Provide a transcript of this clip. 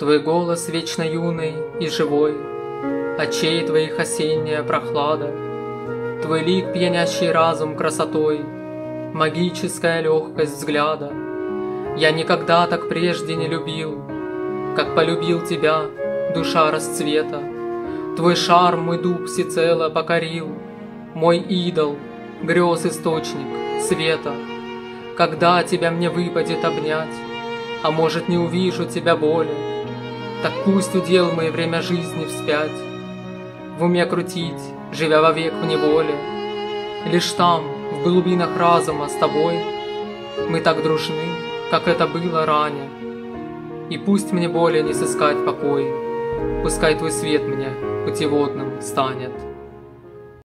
Твой голос вечно юный и живой, Очей твоих осенняя прохлада, Твой лик пьянящий разум красотой, Магическая легкость взгляда. Я никогда так прежде не любил, Как полюбил тебя, душа расцвета. Твой шарм мой дух всецело покорил, Мой идол, грез источник, света. Когда тебя мне выпадет обнять, А может не увижу тебя более, Так пусть удел мое время жизни вспять, В уме крутить, живя вовек в неволе. Лишь там, в глубинах разума с тобой, Мы так дружны, как это было ранее. И пусть мне более не сыскать покой, Пускай твой свет мне путеводным станет.